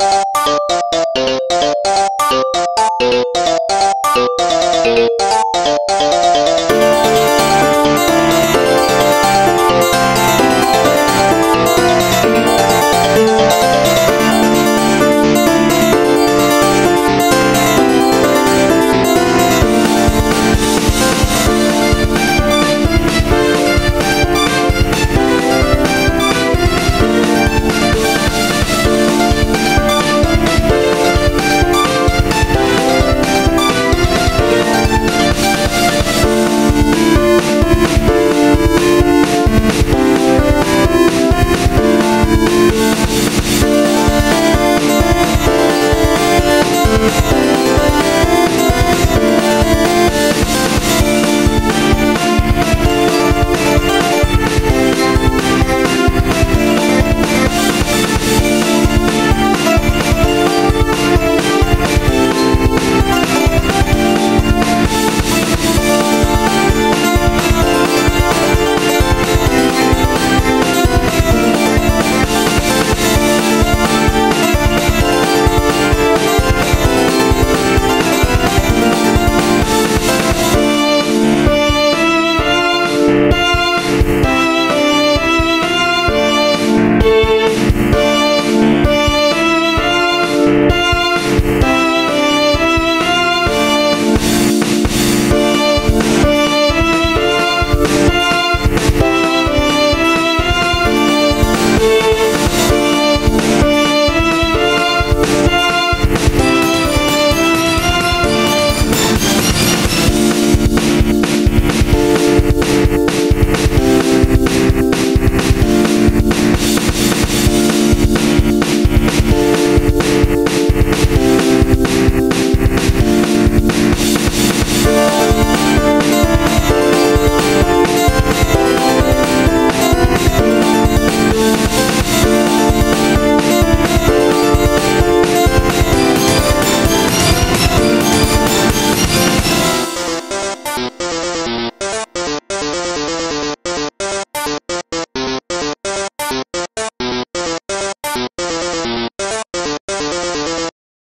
you